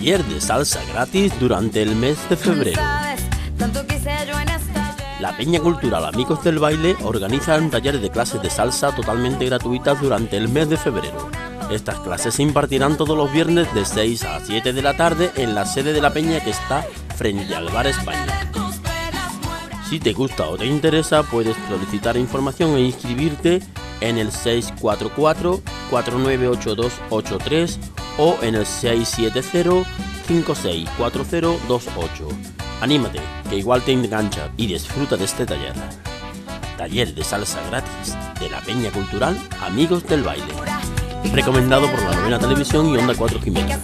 taller de salsa gratis durante el mes de febrero. La Peña Cultural Amigos del Baile organiza un taller de clases de salsa totalmente gratuitas durante el mes de febrero. Estas clases se impartirán todos los viernes de 6 a 7 de la tarde en la sede de la Peña que está frente al Bar España. Si te gusta o te interesa, puedes solicitar información e inscribirte en el 644-498283 o en el 670-564028. Anímate, que igual te engancha y disfruta de este taller. Taller de salsa gratis de la Peña Cultural Amigos del Baile recomendado por la novena televisión y Onda 4 Jiménez.